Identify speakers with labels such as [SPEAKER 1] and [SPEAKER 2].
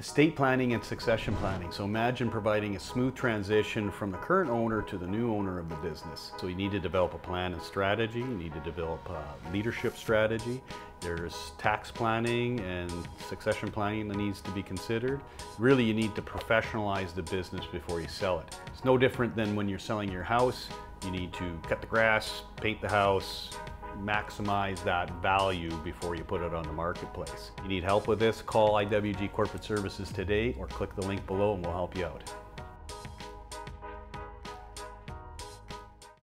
[SPEAKER 1] Estate planning and succession planning. So imagine providing a smooth transition from the current owner to the new owner of the business. So you need to develop a plan and strategy, you need to develop a leadership strategy. There's tax planning and succession planning that needs to be considered. Really, you need to professionalize the business before you sell it. It's no different than when you're selling your house. You need to cut the grass, paint the house, maximize that value before you put it on the marketplace. You need help with this, call IWG Corporate Services today or click the link below and we'll help you out.